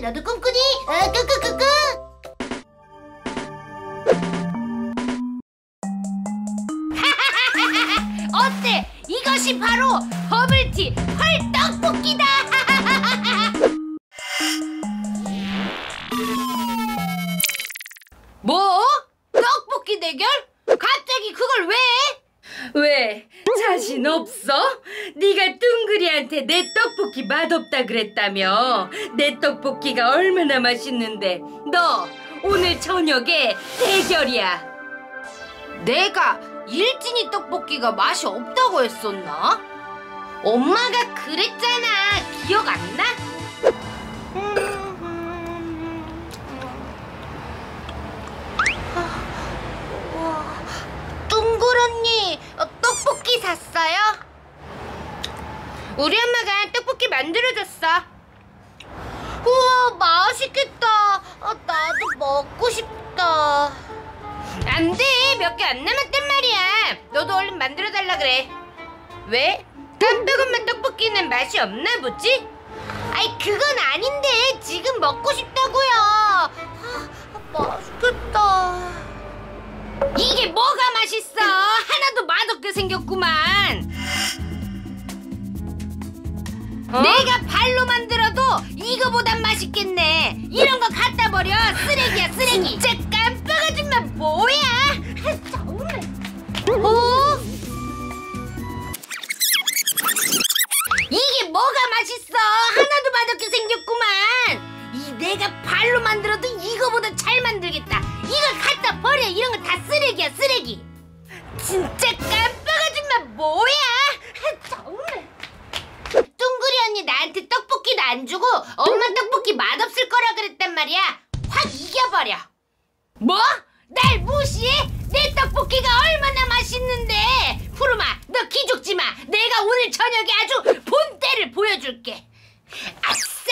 너도 꿈꾸니? 어, 꾸꾸꾸꾸. 어때? 이것이 바로 버블티 펄떡볶이다. 뭐? 떡볶이 대결? 갑자기 그걸 왜? 왜? 자신 없어? 네가 뚱그리한테 내 떡볶이 맛없다 그랬다며. 내 떡볶이가 얼마나 맛있는데. 너 오늘 저녁에 대결이야. 내가 일진이 떡볶이가 맛이 없다고 했었나? 엄마가 그랬잖아. 기억 안 나? 우리 엄마가 떡볶이 만들어줬어. 우와, 맛있겠다. 아, 나도 먹고 싶다. 안 돼, 몇 개 안 남았단 말이야. 너도 얼른 만들어달라 그래. 왜? 깜빡 엄마 떡볶이는 맛이 없나 보지? 아이, 그건 아닌데. 지금 먹고 싶다고요. 아, 맛있겠다. 이게 뭐가 맛있어? 하나도 맛없게 생겼구만. 어? 내가 발로 만들어도 이거보단 맛있겠네. 이런 거 갖다 버려. 쓰레기야, 쓰레기. 진짜 깜빡 아줌마 뭐야? 정말. 어? 이게 뭐가 맛있어? 하나도 맛없게 생겼구만. 이 내가 발로 만들어도 이거보다 잘 만들겠다. 이걸 갖다 버려. 이런 거 다 쓰레기야, 쓰레기. 진짜 깜빡 아줌마 뭐야? 정말. 뚱그리 언니 나한테 떡볶이도 안 주고 엄마 떡볶이 맛없을 거라 그랬단 말이야. 확 이겨버려. 뭐? 날 무시해? 내 떡볶이가 얼마나 맛있는데. 푸르마, 너 기죽지 마. 내가 오늘 저녁에 아주 본때를 보여줄게. 아싸!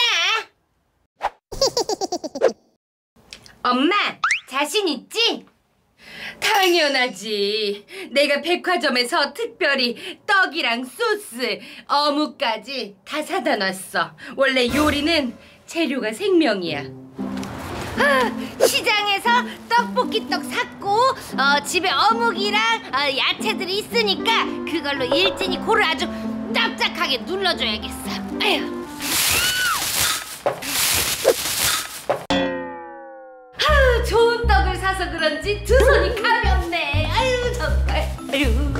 엄마, 자신 있지? 당연하지. 내가 백화점에서 특별히 떡이랑 소스, 어묵까지 다 사다 놨어. 원래 요리는 재료가 생명이야. 아, 시장에서 떡볶이 떡 샀고 어, 집에 어묵이랑 어, 야채들이 있으니까 그걸로 일진이 코를 아주 납작하게 눌러줘야겠어. 아휴. 좋은 떡을 사서 그런지 두 손이 가볍네. 아유, 정말. 아유.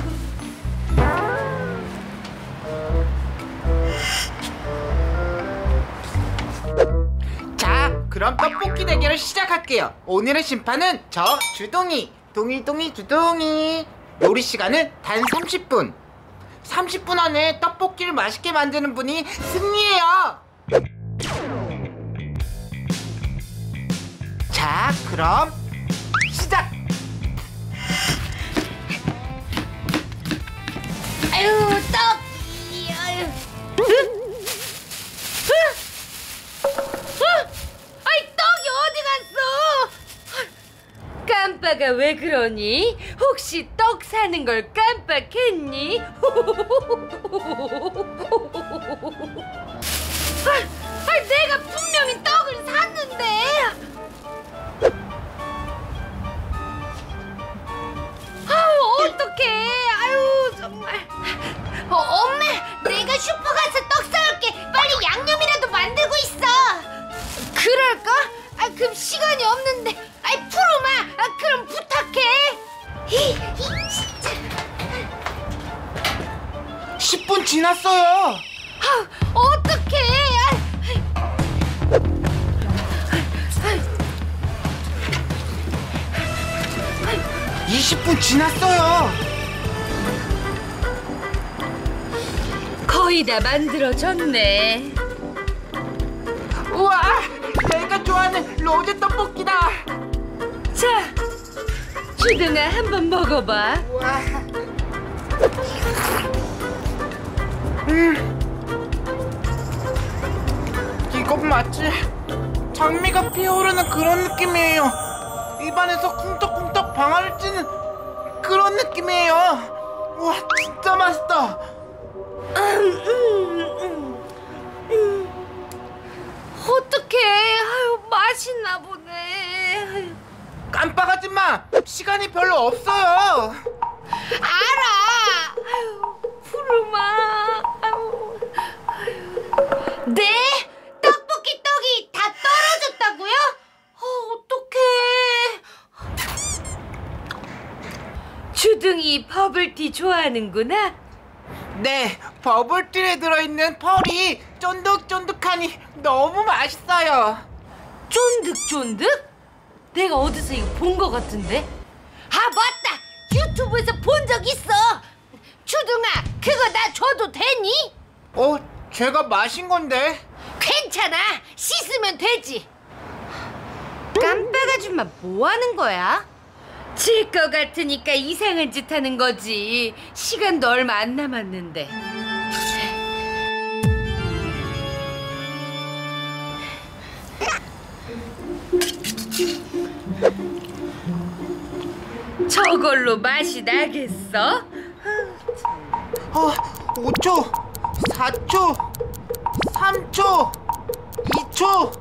그럼 떡볶이 대결을 시작할게요. 오늘의 심판은 저 주동이. 동이 동이 주동이. 요리 시간은 단 30분. 30분 안에 떡볶이를 맛있게 만드는 분이 승리해요. 자, 그럼 시작. 왜 그러니? 혹시 떡 사는 걸 깜빡했니? 아, 아, 내가 분명히 떡을 샀는데. 아우 어떡해. 아유 정말. 어, 지났어요. 아, 어떡해. 아, 20분 지났어요. 거의 다 만들어졌네. 우와, 내가 좋아하는 로제 떡볶이다. 자, 주둥아 한번 먹어봐. 우와. 음. 이건 마치 장미가 피어오르는 그런 느낌이에요. 입안에서 쿵떡쿵떡 방아를 찌는 그런 느낌이에요. 우와, 진짜 맛있다. 어떡해. 없나 보네. 깜빡하지 마. 시간이 별로 없어요. 알아. 아유, 푸르마. 네? 떡볶이 떡이 다 떨어졌다고요? 어, 어떡해. 주둥이 버블티 좋아하는구나. 네, 버블티에 들어있는 펄이 쫀득쫀득하니 너무 맛있어요. 쫀득쫀득? 내가 어디서 이거 본거 같은데? 아, 맞다. 유튜브에서 본 적 있어. 주둥아, 그거 나 줘도 되니? 어, 제가 마신 건데. 괜찮아. 씻으면 되지. 깜빡 아줌마 뭐 하는 거야? 질거 같으니까 이상한 짓 하는 거지. 시간도 얼마 안 남았는데. 저걸로 맛이 나겠어? 어, 5초, 4초, 3초, 2초,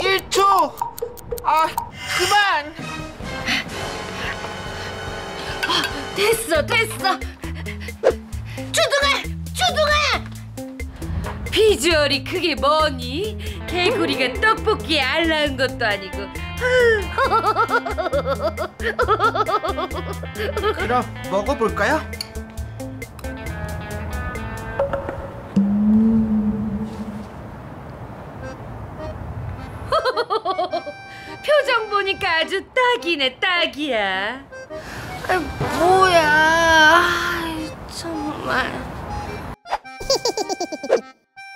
1초. 아, 그만. 됐어, 됐어. 주둥아, 주둥아. 비주얼이 그게 뭐니? 개구리가 떡볶이에 알라은 것도 아니고. 그럼 먹어볼까요? 보니까 아주 딱이네, 딱이야. 뭐야? 아이, 정말.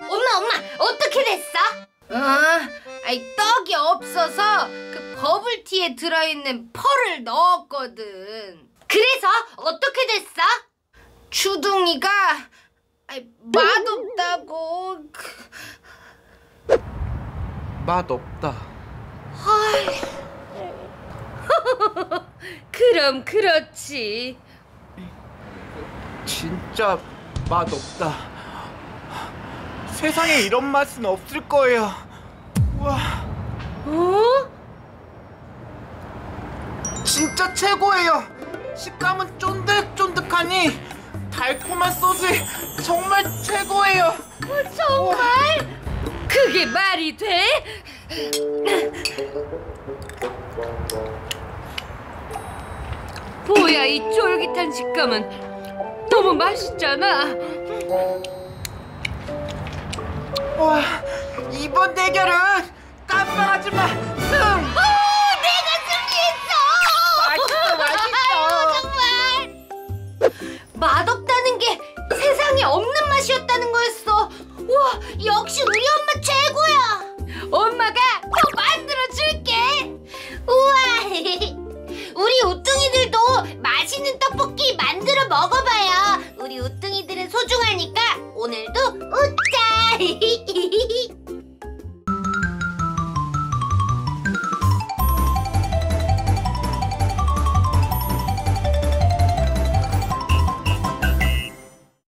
엄마, 엄마, 어떻게 됐어? 아, 아이 떡이 없어서 그 버블티에 들어있는 펄을 넣었거든. 그래서 어떻게 됐어? 주둥이가 아이, 맛없다고. 맛없다. 그럼 그렇지. 진짜 맛없다. 세상에 이런 맛은 없을 거예요. 우와, 어? 진짜 최고예요. 식감은 쫀득쫀득하니 달콤한 소스 정말 최고예요. 정말? 그게 말이 돼? 뭐야 이 쫄깃한 식감은 너무 맛있잖아. 와, 이번 대결은 깜빡하지 마. 승!